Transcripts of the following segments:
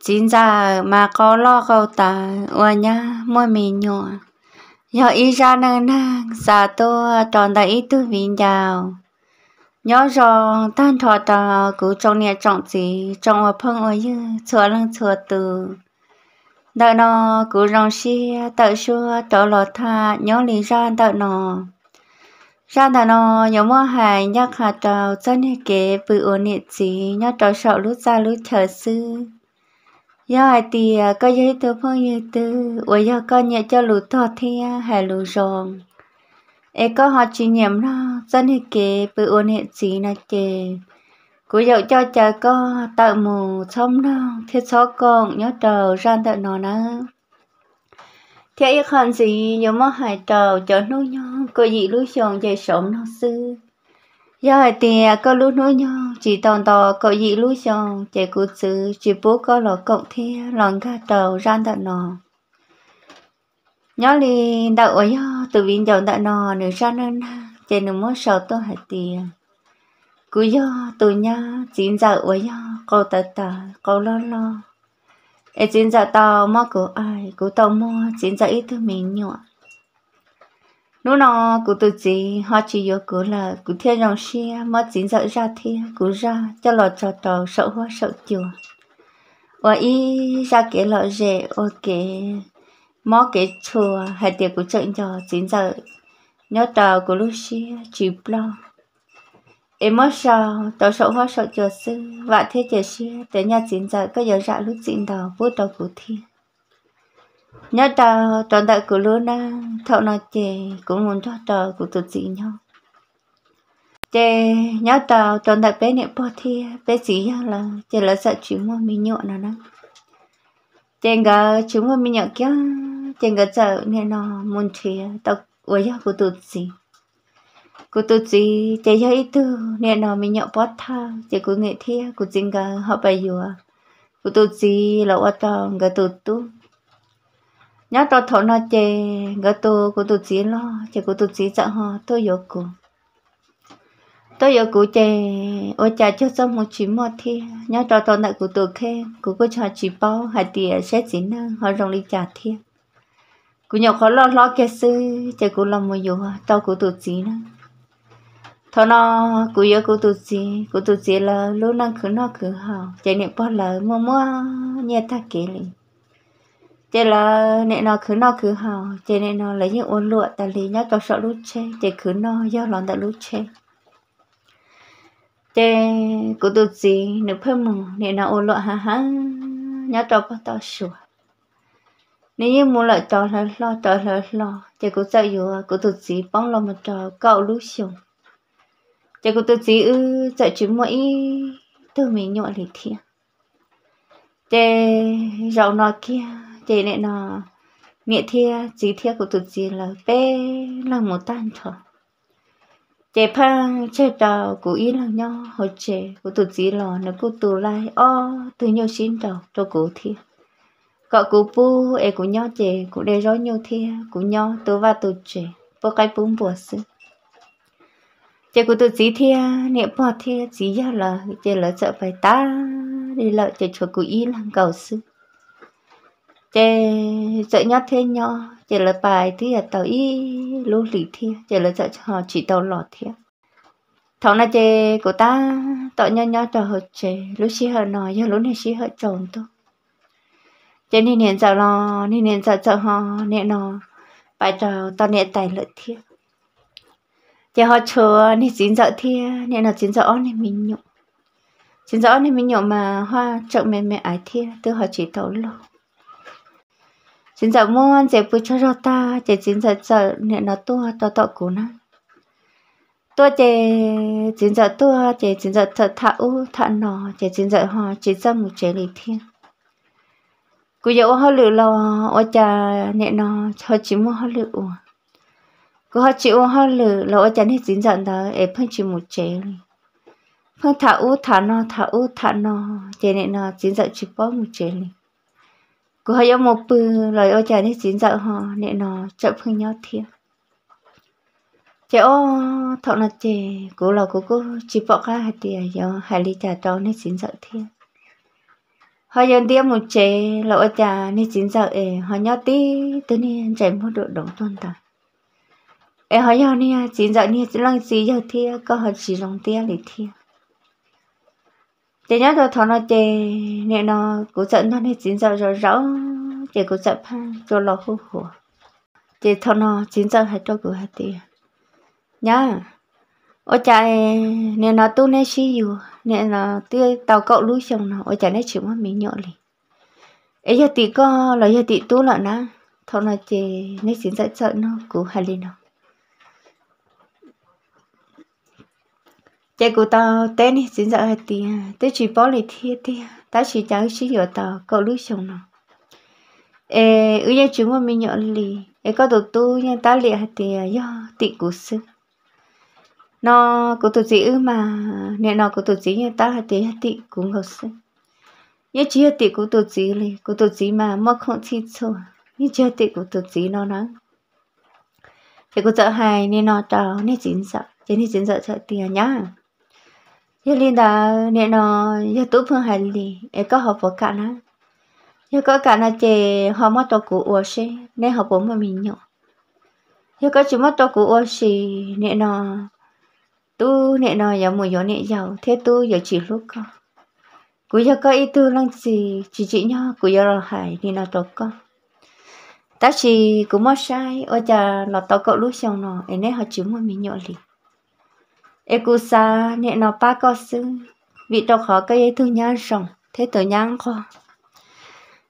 chính ra mà có lo câu ta ua nhá, mua mì nhỏ nhỏ ý ra nâng nâng xa tô tròn đại ý tư vinh đào nhỏ rò, tan thọ tờ cứ trong nhà trọng gì trong ở phong ở như chùa lăng chùa từ. Đợi nó cứ rong xi tự xưa trở lọ tha nhỏ lý ra đợi nó ra đợi nó nhỏ mua hải nhắc hạt trào chân hệ kế, bự ổn định gì nhỏ trò sợ lúc ra lúc chờ sư giờ thì à, có giấy tờ phong như tư ủa, giờ có nhẹ cho lũ thọ thì à, hay lũ rong ê, có họ chỉ nhiệm nó, dân hệ kế bự ổn hệ gì nè chê cú dậu cho cha có, tạo mù sống nó, thiết số con, nhớ trầu ra tạo nó nó. Thế ý khăn gì, nhớ mất hải trầu cho nó nhớ cô gì lũ chồng dậy sống nó xưa giờ thì tiền à, có lúc nói nhau, chỉ tòn tò có gì lúc xong chạy cú sư chỉ bố có lọ cộng thế lòng ca tàu ra tận nò nhớ đi, đậu ở từ viên dầu tận nò nửa ra nên chạy nửa mất sầu tôi hạt tiền. Cứ do tôi nhá chín giờ ở do cô tờ tờ cô lo lo. E chín giờ tao mà của ai cứ tao mua chín giờ ít thứ mình nhọ nó nó của tự chỉ, họ chỉ yêu của là cứ theo dòng xe mà chín giờ ra thì cứ ra, cho lọ cho tàu sợ hoa sợ chùa. Và y ra cái lọ rẻ ok mó cái chùa hay tiệc của trận cho chín giờ nhớ tàu của Lucia chỉ lo. Em mất sao tàu sợ hoa sợ chùa sư và thế chờ xe tới nhà chín giờ có giờ ra lúc chín đầu vô tàu của thiên nhớ tàu toàn đại của lứa na thọ nó chè cũng muốn cho tàu của tự gì nhau chè nhớ tàu toàn đại bé niệm bao thi bé gì là chè là sợ chúng mà mình nhọn nó đó. Chè ngờ chúng mà mình nhọn kia chè ngờ sợ nên nó muốn thia tàu ra của tự gì cô tự chỉ chè cho ít tư nên nó mình nhọn bớt tha. Chè cô nghệ thi cô chính cả họ bày giờ cô tự chỉ là ở trong cái tự tu nhớ tôi thọ nó chè ngỡ tôi của tôi chỉ lo chỉ của tôi chỉ sợ họ, tôi yêu cô tôi yêu cô chè ô cha, cho xong một chỉ một thi nhớ tôi tôi lại của tôi khen cô có cho chỉ bao hai tiền sẽ chỉ năng họ rong đi trả thi cô nhỏ khó lo lo cái sư chỉ cô làm một yêu tao cô tôi chỉ năng thọ nó cụ yêu cụ tôi chỉ cụ tu chỉ là lúc năng cứ nó cứ hào chạy niệm bao là mua mua nhẹ ta kể liền chạy là nè nó cứ nó cứ hào chạy nè nó lấy những ôn lụa ta lý nhá cho sợ lút chê chạy cứ nó do lòn ta lút chê. Chạy cứ tụt gì nếu phơi mù nè nó ôn lụa ha ha nhá cho bao tao sửa nếu như muốn lại cho là lo cho là lo chạy cứ sợ yêu cứ tụt gì bóng lo một trò, cậu lút sùng chỉ cứ tụt gì ư, sợ chỉ mỗi từ mình nhọ lì thiệt để rau nó kia để này nó nghĩa thiệt chỉ thiệt của tụi chị là bé là một tan thở để phang chơi trò của ý là nhau hồi trẻ của tụi chị là nó cứ tôi lại o, từ nhau xin trò cho cụ thiệt cậu cụ bu em của e nhau trẻ cũng để rõ nhau thiệt của nhau tôi và tôi trẻ bố cái bún bùa sư. Chị của tụi chị thia niệm bò thia chỉ ra là chị là sợ phải ta đi lợi chị cho cụ ý làm cầu sư chè dạy nhát thế nhau chè là bài thì là tàu y lô lì thi chị là cho họ chỉ tàu lọ thi thằng này chè của ta tọt nhau nhau cho họ chè lúc xí hợp nói giờ lúc này xí hợp chồng tôi chè nên niệm dạy lo nên niệm dạy sợ họ nên nó bài trò tao niệm tài lợi thi chè họ chờ nên chín giờ thi nên là chín giờ nên mình nhộn chín giờ nên mình nhộn mà hoa chợ mẹ mẹ ái thi từ họ chỉ tàu lọ chính giờ mua giờ bữa cho cho ta chỉ chính giờ giờ nên nó tua tao tao cũ nè tua chỉ chính giờ tua chỉ chính giờ thật thà u thà nọ chỉ chính giờ họ chỉ ra một chế lý thiên. Cú giờ họ lựa lo ở cha nên nó, họ chỉ mua họ lựa cứ họ chịu họ lử ở chẳng nên chính giận đó em phân chỉ một chế phân thà u thà nò thà u thà nọ chỉ nên nó chính giận chỉ bỏ một chế cô họ có một bự lời ở trời hết dính giận họ nệ nó chậm hơn nhau thiệt chế ô, thọ là chế cô là cô cô chỉ bỏ ra hạt tiền giờ hai ly trà cho nên xin dợ thiệt họ dân tiếp một chế lỗ trà nên chính dợ ê họ nhau tí tự nhiên chạy một độ đồng tuần ta ê họ nhớ nè chính dợ nè chỉ lăng xí giờ thiệt có họ chỉ lòng tia để thiệt chị nhớ tôi thọ nó chị nè nó cũng giận nó đi chính giờ rồi rõ chị cũng giận phan cho lo hú hú chị thọ nó chính giờ hay cho cửa hay tiền. Nhá. Ở chạy nè nó tu nè xí yếu nè nó tiêu tàu cậu lúa xong nó. Ở chạy nè chịu mà mình nhọ liền ấy giờ tí có, là giờ tí tu lại nè. Thôi nó chị nè chín giờ sợ nó cũng hay lên nó chạy của tao tên nè xin dạy tí tôi chỉ bỏ lại thiệt thì tao chỉ chẳng chỉ yêu tao cậu lúc xong nó. Ê, ư nhà chúng mà mình nhận lì. Ê, có đồ tu nhưng ta liền thì à, do tị của sư. Nó có tổ chức mà nè nó có tổ chức như ta hay thế tị cũng hợp sư. Nhớ chỉ thì của tổ chức lì của tổ chức mà mất không chỉ cho nhớ chỉ thì của tổ chức nó nắng. Thì cũng sợ hai nên nó trào nên chính sợ. Chỉ nên chính sợ sợ tiền à, nhá yêu linh đã nè nó yêu tốt phương hải li em có học vào cả nó yêu có cả nó chỉ họ mất tổ cụ ủa xe nên học bố mà mình nhọ, yêu có chỉ mất tổ cụ ủa xe nè nó tu nè nó giờ mùi gió nè giàu thế tu giờ chỉ lúc con cú giờ có ý tu lăng gì chỉ chỉ nhau cú giờ là hải thì nó tốt con ta chỉ cú mất sai ở cha là tao cậu lúc xong nó em nè họ chịu mà mình nhọ liền. Ekusa cú nè nó ba có sư vì tao khó cái ý thương nhang rồng thế tự nhang khó.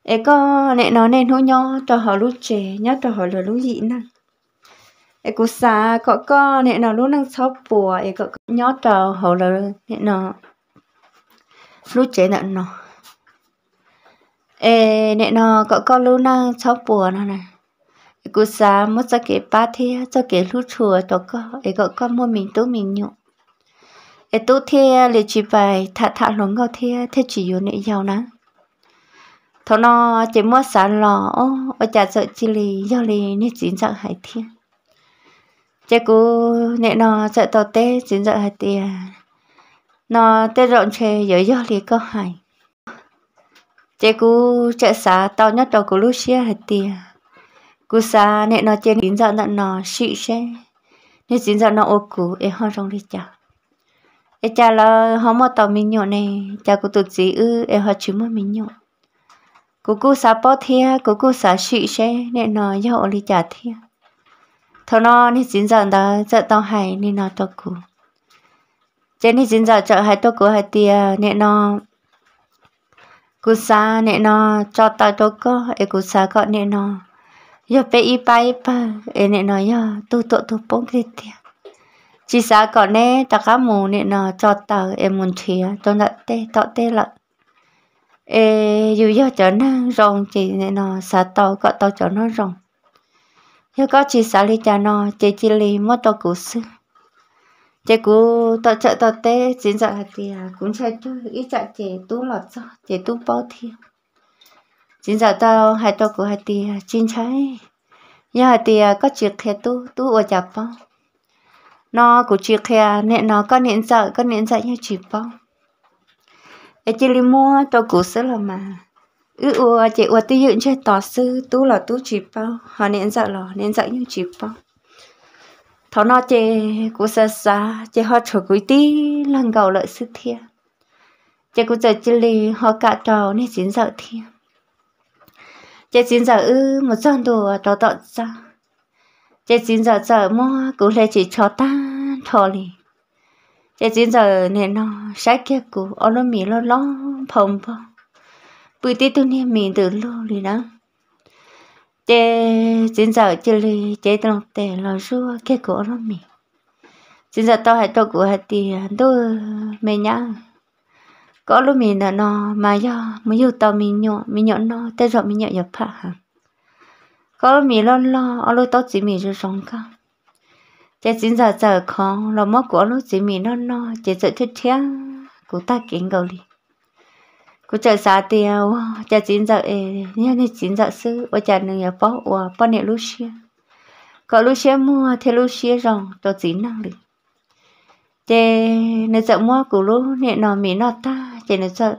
Em có nè nó nên hô nhau cho họ lúc trẻ nhớ cho họ là lúc gì năng. Ai cũng xa, có có nè nó lúc năng sắp bùa ai có nhó trò hậu là nè nó lúc chế nè nó. Ê nè nó có có lúc năng sắp bùa nó này ai cũng xa mất cho cái ba thế cho cái lúc chùa cho có. Ai có có mua mình tú mình nhộn ấy tu thế là chỉ bài thả thả luôn ngao thế thế chỉ yếu nệ giàu nè thôi nó chỉ mua sản lò ở chả sợ chỉ lì do lì nè chính dạng hải thiên chế cú nệ nó sợ tàu tê chính sợ hải tiền nó tê rộn chê dở giàu lì có hại. chế cú chạy xa tàu nhất đầu của lúc xia hải tiền cú xa nệ nó trên chính sợ nặng nó xị xe nè chính sợ nó ô cú ê hoa rong đi chả ê cha là họ mà tàu mình nhọ nè. Cha cú tụt gì ư, ê họ chứ mà mình nhọ cô cô xa bó thia, cô cô xa sĩ xe nè nó dạo li trả thia. Thọ nó nè chính giờ đó giờ tao hay nè nó tao cú trên nè chính giờ chợ hay tao cú hay tia nè nó cú sa nè nó cho tao tao có e cú sa có nè nó giờ bé y pa y pa e nè nó giờ tu tu tu bông cái tia chỉ sa có nè ta cá mù nè nó cho tao em muốn chia cho nó tê tao tê lại ê dù giờ cho nó rong chỉ nè nó sa tao có tao cho nó rong. Giờ có chỉ xả li cha nó chỉ chỉ li mất tao cú sư chỉ cú tao chợ tao tê chỉ giờ thì cũng chạy chú ít chạy chỉ tú lọt cho chỉ tú bao thiên chỉ giờ tao hai tao cú hai tia chính trái giờ thì có chuyện khe tú tú ở chợ bao nó cũng chuyện khe nè nó có nén sợ, có nén sợ như chỉ bao ấy chỉ li mua, tôi cú sẽ là mà. Ư, ua, chị ua tư dựng chơi tỏ sư tu là tu chỉ bao họ nên sợ là nên sợ như chỉ bao thọ nó chị cú sẽ xa chị họ chờ cuối tí, lần gầu lợi sư thiên chị cú giờ chỉ lì, họ cả trò nên xin sợ thiên chị xin sợ ư, một dân đồ trò tọt ra chị chính giờ giờ mua cụ lệ chỉ cho ta thò lì chị chính giờ nên nó sai kia cụ ở nó mì lo lo phồng phồng bữa tết tôi niệm mì từ lâu rồi đó chị chính giờ chị li chị đồng tệ lo rua cụ ở nó mì chính giờ tao hãy tao cụ hãy tiền tôi mẹ nhá có lúc mình là nó mà do mới yêu tao mình nhọ mình nhọ nó tao rồi mình nhọ nhập phạ hả có mì lo lo ở lối tao chỉ mì rồi sống cả chế chính giờ giờ khó là mất của lúc chỉ mì nó nó chế sợ thiết thiết của ta kiến cầu đi cô chờ xa tiêu cha chín giờ ê nha nên chín giờ sư và cha nương nhà bó và bó nè Lucia có Lucia mua thì Lucia rong tôi chỉ năng đi chê nên sợ mua của lu nè nó mì nó ta chê nên sợ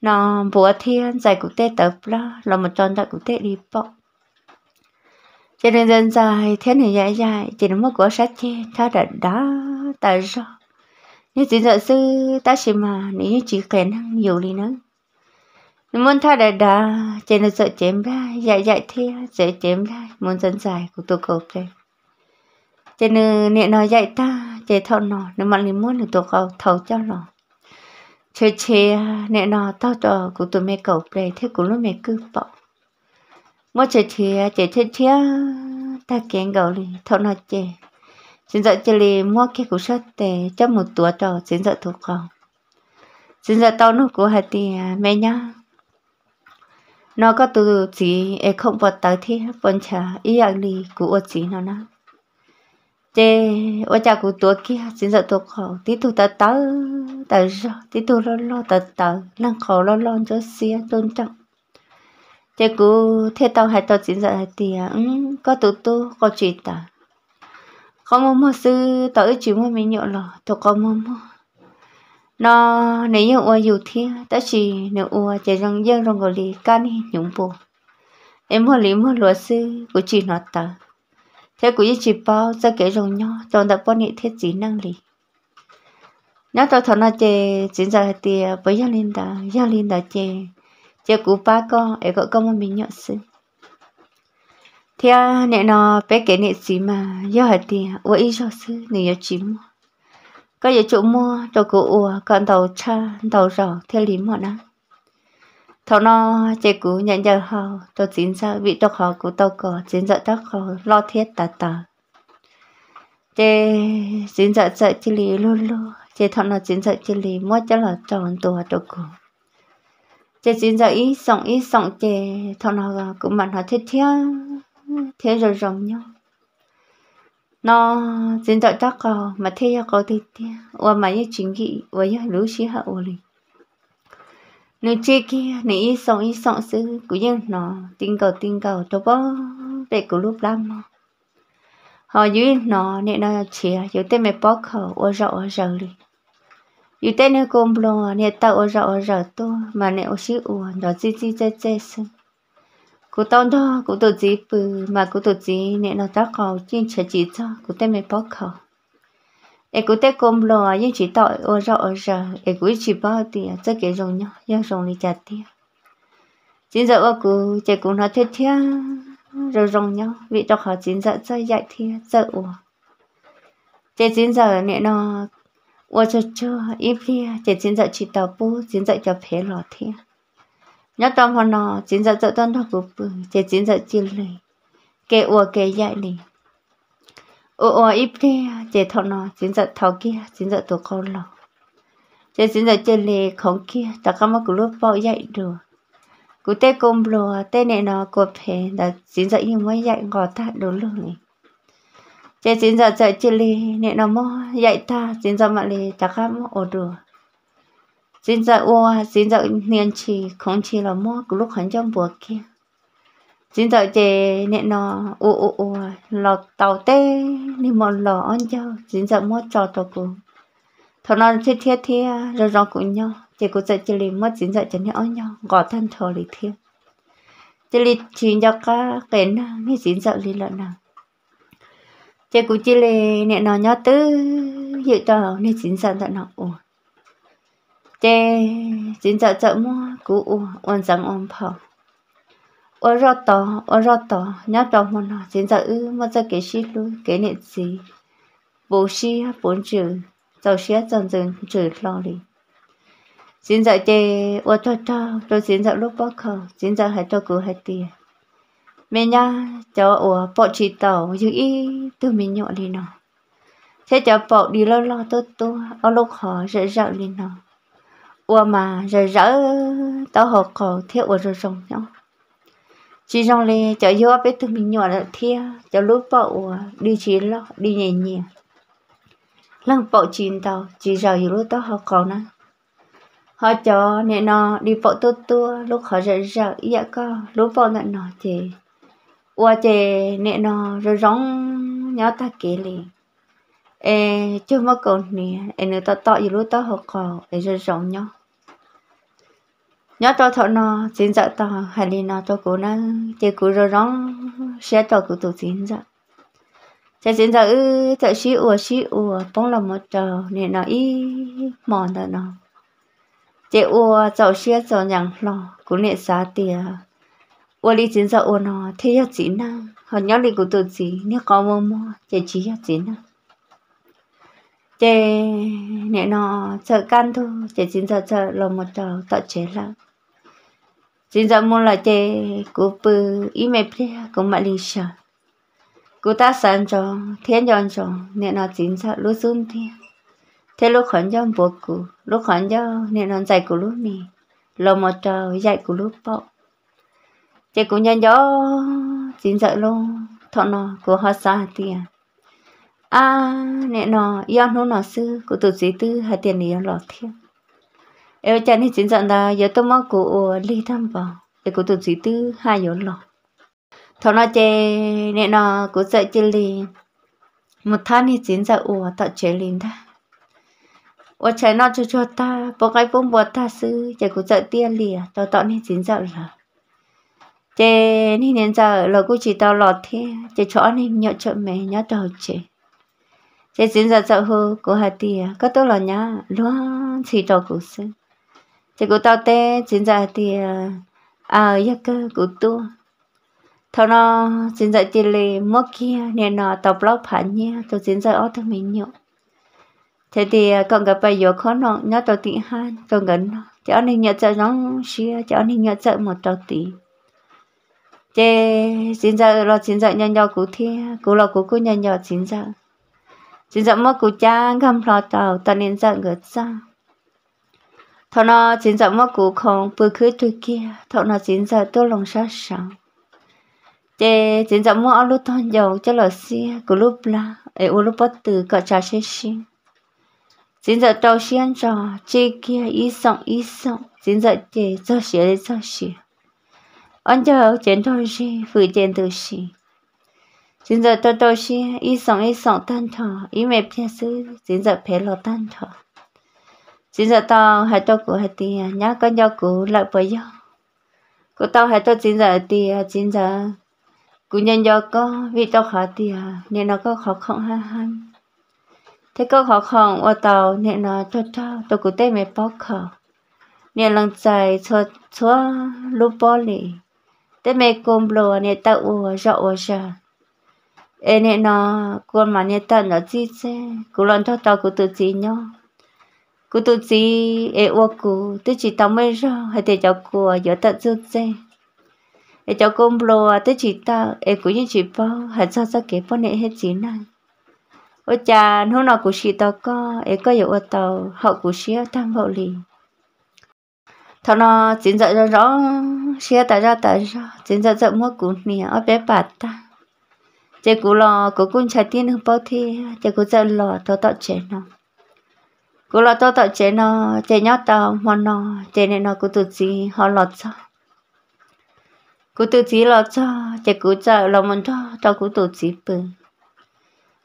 nó bùa thiên giải cụ tê tập là là một tròn đại cụ tê đi bỏ cho nên dân dài, thế này dài dài, chỉ nó mất của sát chê ta đã đá tại do như chỉ sợ sư, ta chỉ mà, nếu chỉ khả năng nhiều đi nữa. Muốn ta đã đá chỉ nó sợ chém ra dài dài thế dễ chém ra, muốn dân dài của tôi cầu đây cho nên nè nó dạy ta chỉ thâu nó nếu mà lý muốn thì tôi cầu thầu cho nó chơi chơi nè nó tao cho của tôi mẹ cầu đây thế của lúc mẹ cứ bỏ mỗi chơi chơi chơi chơi chơi ta kén gạo đi thâu nó chơi xin dạy chơi đi mua cái củ sát để cho một tuổi trò xin dạy thuộc cầu xin dạy tao nó của hai tiền à, mẹ nhá. Nó có từ gì em không bỏ tới thế vẫn vâng chả, ý ăn đi của chỉ nó nó chế ở cha của tuổi kia, xin dạy thuộc khổ tí tu ta tớ tớ rồi tí tu lo lo tớ tớ, năng khổ lo lo cho xia tôn trọng chế cứ thế tao hay tao chỉ dạy thì ừ có tụ tu có chuyện ta có một một sư tớ chỉ một mình nhọ lò, tao có một một nó, nếu như ua dù thiên ta chỉ nếu ua chỉ rằng dân rong gọi lì, can nhúng bộ em mua lý mua luật sư của chỉ nó ta thế của như chỉ bao, ra cái rồng nhỏ toàn đã bao nhiêu thiết chỉ năng lý nhớ tao thằng nào chè chính ra thì à, với gia linh ta gia linh ta chè chế cú ba co ấy có công mà mình nhận sự thì à nè nó bé cái nè gì mà do hạt thì ủa ý cho sư nè chỉ mua. Có gì chỗ mua cho cụ ủa còn tàu cha tàu rò theo lý mọi năng. thầu nó chế cú nhận giờ họ cho chính ra vị đọc họ cú tàu cỏ chính giờ tắc họ lo thiết tà tà. Chế chính giờ sợ chỉ lý luôn luôn chế thầu nó chính giờ chỉ lý, mua cho là tròn tua đồ cũ chế chính giờ ít sống ít sống chế thầu nó cũng mặn nó thiết thiết thiết rồi rồng nhau nó chính giờ đắc họ mà thiết có thiết thiết và mà những chính gì và những lũ sĩ hạ ổ lì nếu chia kia nếu ít sống ít sống sư cũng như nó tin cầu tin cầu cho bó để của lúc lắm họ dưới nó nên nó chia dưới tên mẹ bó khẩu ở rọ ở rờ đi dưới tên nè cùng lo nè tao ở rọ ở rờ to mà nè ở xí ủa nó chỉ chỉ chơi chơi sư cụ tao đó cụ tự chỉ bự mà cụ tao chỉ nè nó tao khẩu chỉ chỉ chỉ cho cụ tên mày bó khẩu em cũng thấy công lo nhưng chỉ tao ở rõ ở giờ em cũng chỉ bao tiền cho cái rồng nhau nhưng rồng đi chặt tiền chính giờ ô cụ chơi cũng nó thiết thiết rồi rồng nhau vì tao họ chính giờ chơi dạy thiết giờ ủa chỉ chính giờ nè nó ủa cho cho chỉ chính chỉ chính cho nó chính giờ cho tân thọ của bự chỉ chính giờ chỉ lấy kể ủa kể dạy liền ô ô ít đi chỉ thọ nó chính giờ thọ kia chính giờ tụ con lò. Chỉ chính giờ chơi lì không kia ta có một lúc bao dạy được cú tê công lò tê này nó cột phê chính giờ như mới dạy gò ta đồ luôn này chế chính giờ chơi chơi ly nè nó mò dạy ta chính giờ mà lì ta khám ổ đùa. Chính giờ ô chính giờ niên chỉ không chỉ là mò lúc hắn trong bùa kia. Chính giờ chế nè nó u u u, lọt tàu tê nè một lò ăn châu chính giờ mò trò tàu cô thằng nó thiết thiết thiết rồi rồi cũng nhau. Chỉ có chạy chia ly mò chính giờ cho nhau nhau. Gõ thân thò lì thiên chỉ lì chỉ cho cả cái nào ni chính giờ lì lợn nào chỉ cũng chỉ lì nè nó nhớ tư hiệu trò nè chính sản tận nó ủa. Chỉ chính sản chợ mua, cú ủa ôn rằng ôn phao ủa rõ tỏ ủa rõ tỏ nhớ tỏ mua nó chính sản ư mà giờ cái gì luôn cái nè gì bố xí bốn chữ giàu xí dần dần chữ lo đi. Chính sản chê, ủa cho cho tôi chính sản lúc bóc khờ chính sản hãy cho cứ hãy tiền mình nhá cho ủa bộ chỉ tàu như ý từ mình nhọ đi nó thế cho bộ đi lo lo tốt tốt ở lúc họ rỡ rỡ đi nó ủa mà rỡ rỡ tao học có thiếu ủa rồi rồng nhau. Chỉ trong lì cho vô biết từ mình nhọ là thia cho lúc bậu đi chỉ lo, đi nhẹ nhẹ. Lần bậu chỉ tàu, chỉ giờ อยู่ lúc đó họ có nè. Họ cho nên nó đi bậu tua tua lúc họ rỡ rỡ iya có lúc bậu nè nó thì qua chè nè nó rồi giống nhớ ta kể liền ê chưa mất còn nè, ê nữa ta tọt gì lúc ta học cò ê, rồi giống nhau. Nhớ cho thọ nó xin dạ tao hay đi nó cho cô nó chè cô rồi đó sẽ cho cô tụ xin dạ. Chè xin dạ ư, thợ xí ủa xí ủa bóng là một trò, nè nó ý mòn đó nó chè ủa cháu sẽ cháu nhằng lo cô nè xá tiền ủa đi chính giờ ủa nó thế giờ chính năng họ nhớ đi cô tụ chính nhớ có mua mua chỉ chỉ giờ chính năng chỉ nè nó chờ can thôi chỉ chính giờ chờ là một trò tạo chế là chính giờ muốn là chỉ cô bự ý mẹ bia cũng mà lý sợ cô ta san cho thiên nhân cho nè nó chính giờ lúc xuống thiên thế lúc khẩn cho bộ cô lúc khẩn cho nè nó dạy cô lúc nè là một trò dạy cô lúc bao chị cũng nhân gió chín giờ luôn. Thọ nó của họ xa tiền. À nè nó yêu nó nó sư của tụi sĩ tư hai tiền này lọt thiên em cha thì chín giờ là giờ tôi mong của ly tham vào. Để của tụi sĩ tư, hai yếu lọt thọ nó chê, nè nó, của sợ chơi liền một tháng thì chín giờ ủa tạo chế liền ta ủa chạy nó cho cho ta bỏ cái bông bột ta sư. Chạy của sợ tiền liền cho à, tạo ni chín giờ là chế ni nên giờ là cô chỉ tao lọt thế. Chế cho anh nhớ cho mẹ nhớ đầu chế chế chính ra sợ hư của hai tia à. có tôi là nhá luôn chỉ cho cụ sinh chế của tao tê chính ra tia à. à Giấc cơ của tôi thằng nó chính ra tia lì mất kia nên nó tao blog phản nha tôi chính ra ở thằng mình nhậu thế thì à, còn gặp bài giờ khó nó nhớ tao tị han còn gần nó cho nên nhớ sợ nó xia cho nên nhớ sợ một tao tị chế chính giờ lo chính giờ nhân nhau cụ thi cụ là cụ cụ nhân nhau chính giờ chín giờ mất cụ cha không lo tàu tận nên giờ người ra thọ nó chín giờ mất cụ không bự khứ tôi kia, thọ nó chín giờ tôi lòng sát sẵn chế chín giờ mất lúc thon dầu, cho lò xia cụ lúc la, ấy u lúc bắt từ cả cha sẽ xin. Chín giờ tàu xiên trò chế kia, ý sống ý sống. Chín giờ chế cho xia để cho xia anh chờ chén thôi gì vừa chén từ xia chính giờ tôi tôi xí ý sống giờ phải lo giờ tao của hay tiền nhá con nhau của lại bởi nhau của tao hay chính giờ tiền chính giờ của nhân do có vì tao khó nên nó có khó khăn ha ha thế có khó khăn ở tao nên nó cho tao tôi của tên mẹ bóc khẩu. nên lần dài cho cho lúc bỏ lì tên mẹ cùng lùa nên tao ủa rõ ủa rõ ê, nè, nó, con mà nè tận nó chi chứ cô lần cho tao cô tự chi nhau. Cô tự chi ê ô cô tự chỉ tao mới ra hay để cho cô giờ tận chút chứ ê cho con blo tự chỉ tao ê cô như chỉ bao hay sao sao cái bao nè, hết chỉ này. Ôi cha nó nào cũng chỉ tao có. Ê, có giờ tao họ cũng chỉ tham hậu liền thằng nó chính dạy ra rõ xe tại ra tại ra. Chính dạy dạy mua cún nè ở bé bạt ta. Chỉ cú lò cú cũng chạy tiền hơn bao thì chỉ cú giờ lò tao tạo chế nó. Cú lò tao tạo chế nó chế nhót tao mua nó. Chế này nó cú tự gì họ lo cho. Cú tự gì lo cho chỉ cú giờ lò muốn cho tao cú tự gì bự.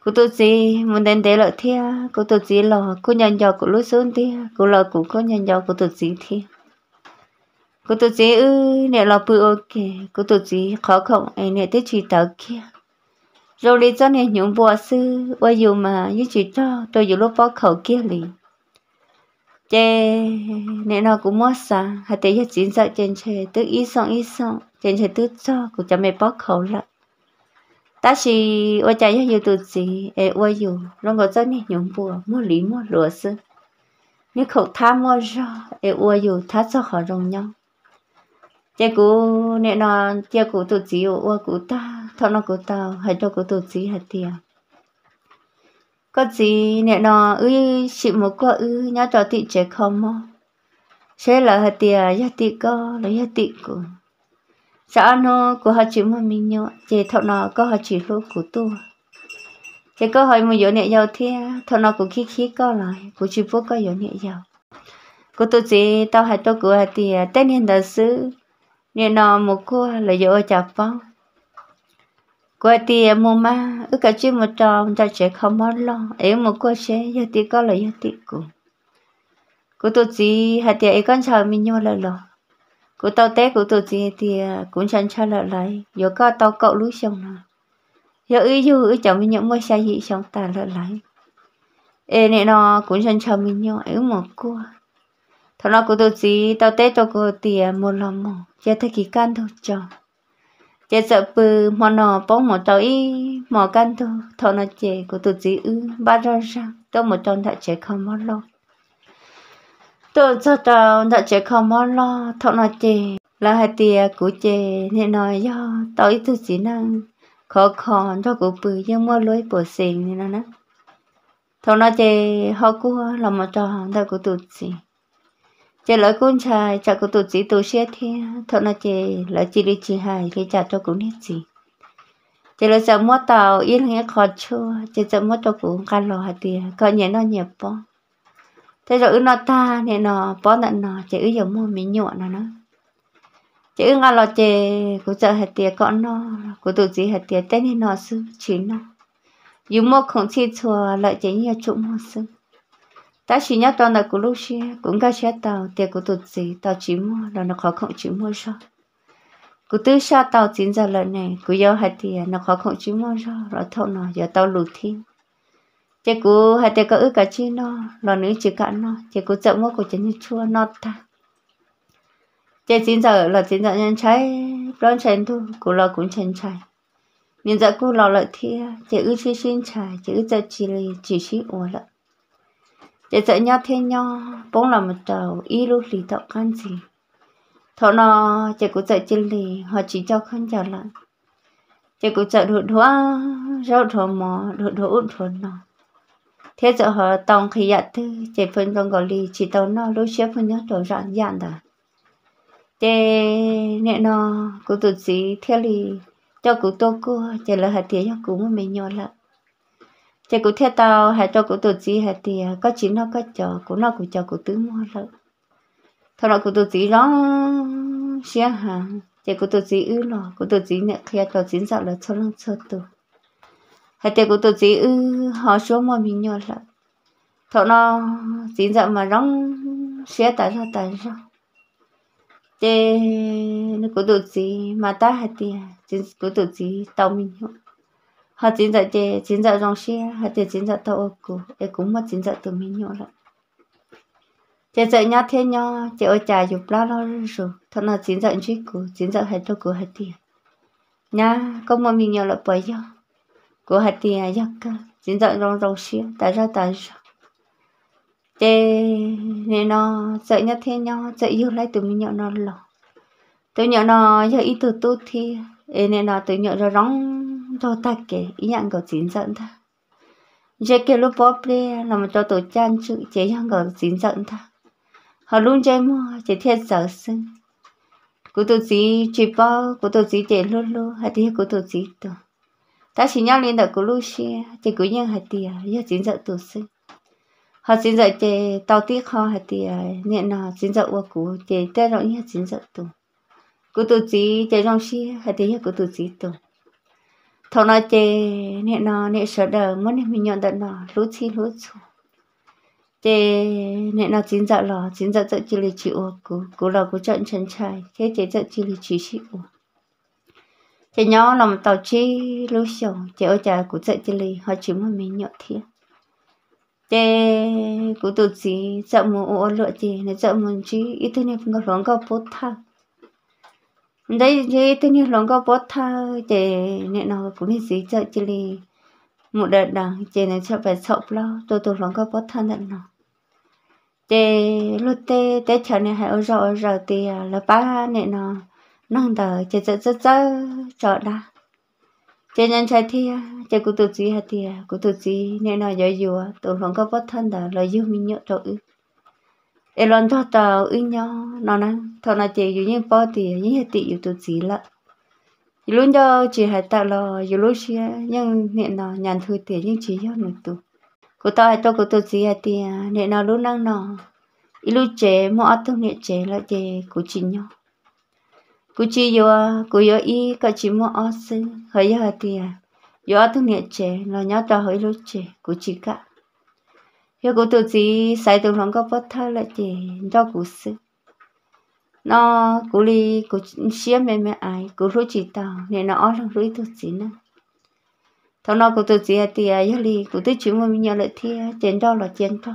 Cú tự gì muốn đến để lợi thia cú tự gì lò cú nhận giàu cú lối xuống thia cú lò cú có nhận giàu cú tự gì thia cô tôi chỉ ư, nè, lo bự, ok. Cô tôi chỉ khó không? Ấy nè tới chỉ tớ kia. Rồi lý cho nè những bùa sư, qua dù mà như chỉ cho, tôi dù lúc bó khẩu kia lì chê, nè, nó cũng mất xa. Hay tế chính sợ trên chê tức ý xong ý xong. Trên chê tức cho, cũng cho mẹ bó khẩu lại ta chỉ, qua chạy như tụt gì, ê, qua dù. Rồi có cho nè những bùa mua lý, mua lúa sư. Nếu khẩu tham mua ra ê, qua dù thắt cho họ rồng nhau chê cú nè nó chê cú tụt gì ô cú ta, thọ nó cú ta hay cho cú tụt gì hạt tiền có gì nè nó ư chị một quả ư, nhá cho tị chế không mò. Sẽ là hạt tiền giá tị có là giá tị cú sao nó của họ chỉ mà mình nhớ chê thọ nó có họ chỉ lúc của tôi chê có hỏi một chỗ nè giàu thế thọ nó cũng khí khí có lại của chị bố có chỗ nè giàu. Cú tụt gì tao hay cho cú hạt tiền tên hiện đại sư nên nó một cô là dỗ chập phong, qua thì mua ma ước cả chuyện một trò ta sẽ không mất lo. Ấy một cô sẽ giờ thì có là giờ thì cô cô tôi chỉ hạt thì à ấy con chờ mình nhau là lo cô tao té cô tôi chỉ thì à cũng chẳng cha là lại. Giờ có tao cậu lú xong nào, giờ ấy dù ấy chồng mình những mua xe gì xong ta là lại. Ê này nó cũng chẳng chờ mình nhau ấy một cô thằng nó cụ tụt gì tao tết tao cô tiền một lòng mỏ giờ thấy kỳ can thôi cho giờ sợ bự mỏ nó bóng mỏ tao ý mỏ can thôi. Thằng nó chè cụ tụt gì ư ừ, ba ra ra. Tao một trong đã chè không mỏ lo. Tôi cho tao đã chè không mỏ lo. Thằng nó chè là hai tia của chè nên nói do. Tao ý thứ chỉ năng, khó khó cho cụ bự nhưng mua lối bổ xình nên nó thằng nó chè họ cua, là một trò tao của tụt gì chị lỡ con trai chả có tụt gì tụt xe thì thôi là chị lỡ chỉ đi chỉ hai thì chả cho cũng hết gì chị lỡ sợ mua tàu, yên nghe khó chua. Chị sợ mua cho cũng căn lò hạt tiền có nhẹ nó nhẹ bó. Thế rồi nó ta, nè nó, bó nặng nó, chị ư giờ mua mình nhọn nó chứ ngà lò chị của chợ hạt tiền con nó, của tổ gì hạt tiền tên nên nó sư chín nó. Dù mua không chi chùa lại chỉ nhiều chỗ mua sư ta chỉ nhớ toàn là của lúc xưa cũng cả xe tàu tiệt của tụt gì tàu chỉ mua, là nó khó không chỉ mua sao của tư xa tàu chín giờ lần này, của giờ hai tiệt nó khó không chỉ mua sao rồi thâu nó, giờ tàu lụt thiên chỉ của hai tiệt có ước cả chi nó là nữ chỉ cả nó chỉ của chậm mua của chỉ như chua nó ta. Chế chín giờ, là chín giờ nhân trái đón chén thu cô lo cũng chén trái nhưng giờ cô lo lợi thia chế ước chi xin trái chế ước giờ chỉ chỉ xin ủa lợi chế sợ nhau thiên nhau bỗng là một trầu y lúc lì tạo khăn gì. Thọ nó chỉ có dạy chân lì họ chỉ cho khăn trả lại chỉ có dạy đụt đũa rau thọ mò đụt đũa út thọ nó thế giờ họ tòng khi dạ tư, chỉ phân con gọi lì chỉ tàu nó lúc xếp phân nhớ đồ rạng dạng đó. Chỉ nè nó cũng tụt gì theo li cho cụ tô cô chỉ là hạt tiền cho cụ mà mình nhỏ lại chè cụ theo tao hay cho cụ tổ chí hay thì à, có chỉ nó có cho cụ nó cụ cho cụ tứ mua rồi, thôi nó cụ tổ chí đó xia hàng chè cụ tổ chí ư lo cụ tổ chí nè khi cho chính dạo là cho lăng cho tụ hay thì cụ tổ chí ư họ xuống mà mình nhỏ lắm. Thôi nó chính dạo mà rong xia tại sao tại sao chế nó có tổ chí mà ta hay thì à, chính có tổ chí tao mình không họ chính là chế chính là dòng xe họ chế chính là tàu ở cụ để cũng mà chính là từ mình nhỏ lại chế sợ nhau thế nhau chế ở nhà dục lao lao rồi thằng nào chính là chuyện cụ chính là hết cho cụ hạt tiền nha có mà mình nhỏ lại bởi do cụ hạt tiền giặc cơ chính là dòng dòng xe tại ra tại sao thế nên nó dạy nhau thế nhau dạy yêu lại từ mình nhỏ nó lò từ nhỏ nó giờ ít từ tốt thì nên nó từ nhỏ rồi rong cho ta kể ý nhận có chín giận ta giờ kia lúc bóp đi là một cho tổ chan chữ chế nhận có chín giận ta họ luôn chơi mua chế thiết sở sinh cụ tổ chí chỉ bao cụ tổ chí chế luôn luôn hay thì cụ tổ chí tổ ta chỉ nhau lên được lúc xe chế của nhân hay thì giờ chín giận tổ sinh họ chính giận chế tao tiếc họ hay thì nhẹ nào chính giận qua cụ chế tê rộng như chín giận tổ cụ tổ chí chế trong xe hay thì cụ tổ chí tổ thầu nói chê nè nào nè sợ đời muốn mình nhận được nó lú chi, lú chu. Chê nè nào chín giờ lò, chín giờ giờ chỉ lì chịu cú cú lò cú trận chân trai thế chế giờ chỉ lì chỉ chịu chê nhỏ lòng tàu chi, lú sầu chê ở nhà cú giờ chỉ lì họ chỉ mà mình nhận thiệt chê, cú tụt gì giờ mù ô lựa gì nè giờ muốn chi, ít thôi nè không có có bút tha đây, thế thứ này lòng có bút tha để nè nó cũng như gì chợ chỉ li một đợt đó chỉ này sợ phải sợ lo tôi tôi lòng có bút tha nè nó. Để lúc tê tê chờ này hay ở rồi ở rồi thì à, là ba nè nó. Nâng đỡ chỉ sợ sợ sợ sợ đã chè nhân trái thì chè cụ tự gì hả thì cụ tự gì nè nó giờ dùa à, tôi lòng có bắt thân đó là dù mình nhớ rồi để lần cho tao ư nhau nó nè thằng nào chỉ dù như bao thì như hết tị dù tự gì là luôn cho chỉ hay tạo là dù lúc xưa nhưng hiện là nhàn thôi tiền nhưng chỉ cho một tụ cụ tao hay cho cụ tự gì hả tiền nên nó luôn năng nó. Lúc chế mua ăn thông nhẹ chế là chế của chị nhau cú chỉ yo cú yo y cả chỉ mua ăn sư hơi giờ thì yo tu nhẹ chế là nhớ cho hơi lúc chế của chị cả yêu cú tôi chỉ sai tôi lòng có bất thơ là chỉ cho cú sư nó cú li cú xem mẹ mẹ ai cú rú chỉ tao nên nó ở trong rú tôi chỉ nè thằng nó cú tôi chỉ thì à yêu li cú tôi chỉ mà mình nhớ lại thì chén đó là chén đó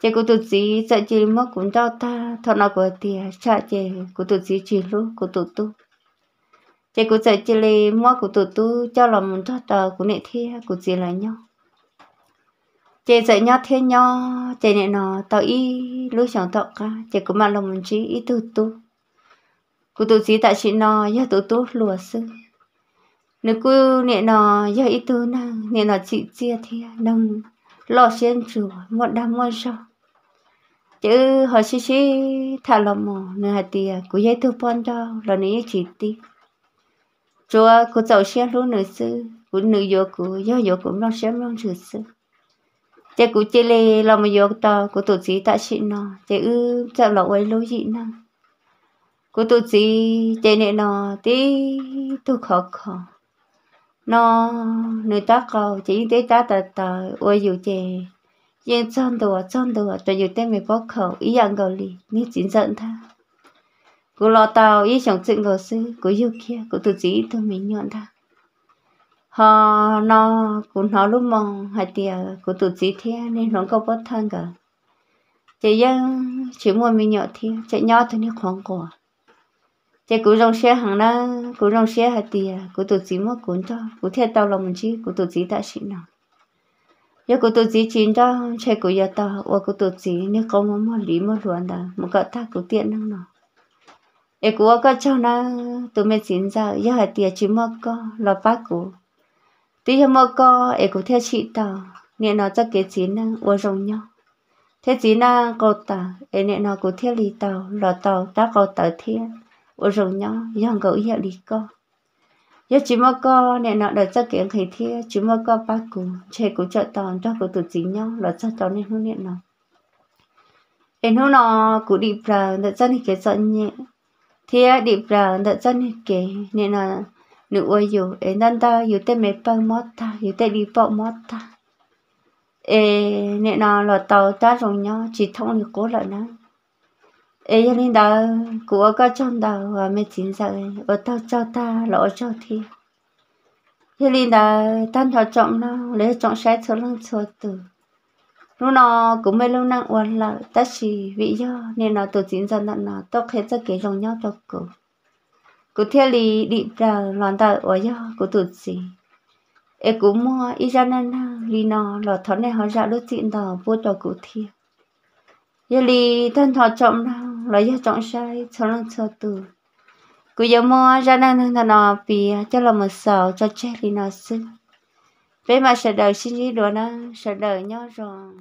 chỉ cú tôi chỉ sợ chỉ mất cũng cho ta thằng nó cú thì cha chỉ cú tôi chỉ chỉ rú cú tôi tu chỉ cú sợ chỉ li mất cú tôi tu cho lòng mình cho tao cú nệ thì cú chỉ là nhau chị dạy nhau thế nhau chị này nó tao y lúc chẳng tao cả chị cũng mà lòng mình chỉ ý tu tu. Cụ tu chỉ tại chị nó giờ tu tu lùa sư. Nếu cứ nè nó giờ ít tu na nè nó chị chia thì nâng lo xuyên chùa một đám một sao chứ họ xí xí thà lòng mò nè hạt tiề cụ dây tu pon cho là nè chỉ ti. Chúa cụ giàu xem luôn nữ sư cụ nữ vô cụ giờ vô cũng lo xem lo chữ sư chế cú chế lê lo mà vô ta cú tổ chí ta chị nó chế ư chợ lọ ấy lối gì nó cú tổ chí chế nè nó tí tu khó khó. Nó người ta cầu chỉ tế ta tờ tờ, ôi dù chế yên chọn đồ chọn đồ cho dù tên mình bóc khẩu, ý dạng gầu lì ní chính giận tha. Cú lo tàu ý chẳng chuyện gầu sư cú yêu kia cú tổ chí tôi mình nhọn tha họ, nó cũng nó lúc mong hai tia của tụi chị thế nên nó có bất thân cả. Chị dân chỉ mua mình nhỏ thì, chị nhỏ thì nó khoảng quả chị cũng dòng xe hàng đó cũng dòng xe hai tia của tụi chị mua cũng cho. Cũng theo tao lòng chứ của tụi chị đã xin nào. Giờ của tụi chị chín cho, chị của giờ tao và của tụi chị nếu có muốn mua lý mua luôn đó một cái thác của tiện năng nào. Em của có cho nó, tụi mình chín giờ giờ hai tia chỉ mua có là bác của tuy nhiên mà co, ấy cũng theo chị ta nè nó chắc kế chín na uống rồng nhau thế chín na cô ta ấy nè nó cũng theo lì tàu lò tàu ta cô tàu thiên uống rồng nhau yang cậu hiệu lì co. Giờ chỉ mà co, nè nó đã chắc kế thầy thiên chỉ mà co ba cụ chơi cũng chợ tàu, cho cũng tự chín nhau lò cho tàu nên hơn nè nó. Em nó nó cũng đi vào đã cho nên cái giận nhẹ. Thế đi vào đã cho nên cái nè nó nữ ôi dù ê nan ta dù tê mê bơ mót ta dù tê đi bộ mót ta ê nè nào là tàu ta rồng nhau chỉ thông được cố lại nó ê cho nên đó của có trong đầu và mẹ chính giờ ở tao cho ta lỡ cho thì, cho nên đó tan thọ trọng nó lấy trọng sai cho lăng cho từ lúc nào cũng mấy lâu năng uốn lại ta chỉ vì do nên nó tổ chính giờ nó tốt hết cho cái rồng nhau cho cổ cụ theo lì đi ra loạn ta ở do cụ tụt gì? E cụ mua y ra nên lì nó lọ thọ này họ ra đôi chuyện đó vô cho cụ thiệt. Giờ lì thân thọ trọng nào là do trọng sai cho nó cho từ. Cụ giờ mua ra nên thằng nó vì à, cho là một sầu cho chết lì nó xin, với mà sợ đời xin gì đó nó sợ đời nhau rồi.